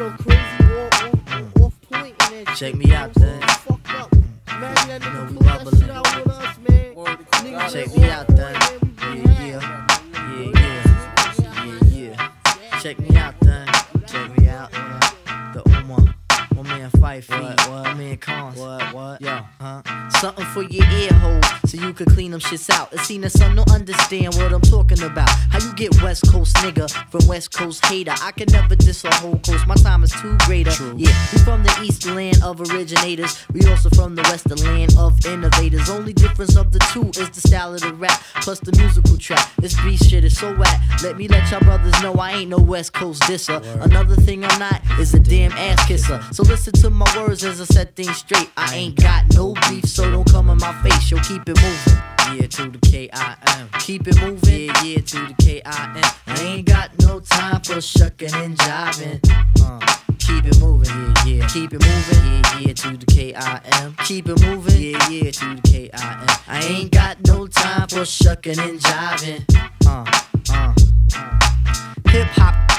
feel crazy or off, off point in Check me out, then. Fucked up. Man, that know nigga we pull that shit out with us, man. Niggas Check me out, then. man, we Yeah, yeah. Yeah, yeah. Yeah, Check me out, then. Man Phife. What? What? My man Cons. What? What? Yo, huh? Something for your ear holes so you can clean them shits out. It seen that some don't understand what I'm talking about. How you get West Coast nigga from West Coast hater? I can never diss a whole coast. My time is too greater. Yeah, we from the East land of originators. We also from the Western land of innovators. Only difference of the two is the style of the rap plus the musical track. This beat shit is so whack. Let me let y'all brothers know I ain't no West Coast disser. Another thing I'm not is a damn ass kisser. So listen to my words as I set things straight. I ain't got no beef, so don't come in my face. Yo, keep it moving. Yeah, to the K-I-M. Keep it moving. Yeah, yeah, to the K-I-M. I ain't got no time for shucking and jiving. Uh, keep it moving. Yeah, yeah. Keep it moving. Yeah, yeah, to the K-I-M. Keep it moving. Yeah, yeah, to the K-I-M. I ain't got no time for shucking and jiving. Uh, uh, uh. Hip hop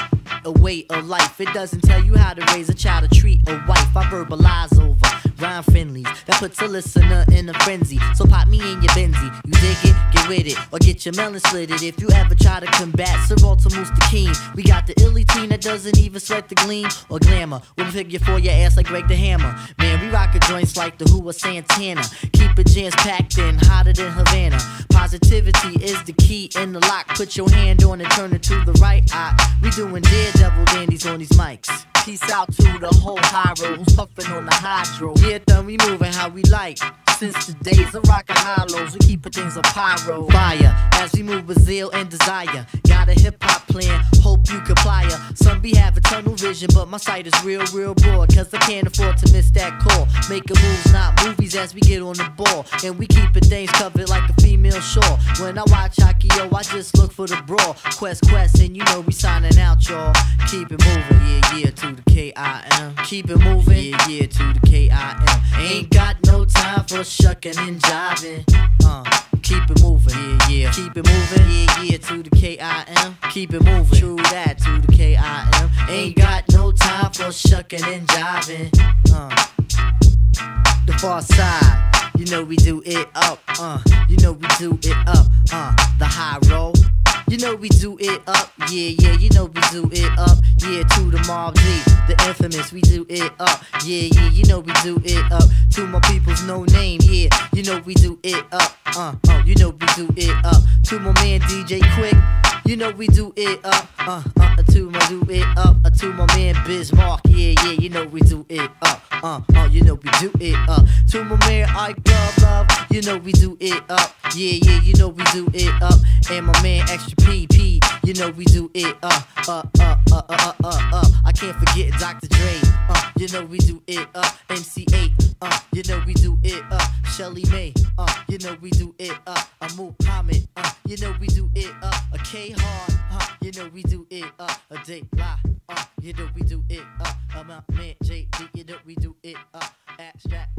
a way of life. It doesn't tell you how to raise a child or treat a wife. I verbalize over rhyme friendlies that puts a listener in a frenzy. So pop me in your Benzie. You dig it? With it. Or get your melon slitted. If you ever try to combat Sir the King, we got the illy team that doesn't even sweat the gleam or glamour. We'll pick you for your ass like Greg the Hammer. Man, we rock rockin' joints like the Who or Santana. Keep it jams packed in, hotter than Havana. Positivity is the key in the lock. Put your hand on it, turn it to the right eye. We doing daredevil dandies on these mics. Peace out to the whole high road who's puffin' on the hydro. Yeah, then we moving how we like. Since the days of rockin' hollows, we keepin' things a pyro. Fire as we move with zeal and desire. Got a hip hop plan, hope you comply. Some be having tunnel vision, but my sight is real, real broad. Cause I can't afford to miss that call. Making moves, not movies, as we get on the ball. And we keepin' things covered like a female shore. When I watch hockey, yo, I just look for the brawl. Quest, quest, and you know we signing out, y'all. Keep it moving, yeah, yeah, to the K-I-M. Keep it moving, yeah, yeah, to the K-I-M. Ain't got no time for shucking and jiving. Uh, keep it moving, yeah, yeah. Keep it moving, yeah, yeah, to the K-I-M. Keep it moving, true that, to the K-I-M. Ain't got no time for shucking and jiving. Uh, the Pharcyde. You know we do it up, uh. You know we do it up, uh. The high roll. You know we do it up, yeah, yeah. You know we do it up, yeah. To the Mobb Deep, the infamous, we do it up, yeah, yeah. You know we do it up. To my people's no name, yeah. You know we do it up, uh, uh. You know we do it up. To my man DJ Quik. You know we do it up, uh, uh, to my do it up, uh, to my man Bismarck, yeah, yeah, you know we do it up, uh, uh, you know we do it up, to my man Ike Love Love, you know we do it up, yeah, yeah, you know we do it up, and my man Extra PP, you know we do it up, uh, uh, uh, uh, uh, uh, uh, I can't forget Dr. Dre, uh, you know we do it up, MC Eiht, uh, you know we do it up, Shelly May, uh, you know we do it up, a Muhammad, uh, you know we do it up, a K Hard, uh, you know we do it up, a Day Lie, uh, you know we do it up, uh, my man JD, you know we do it up, abstract,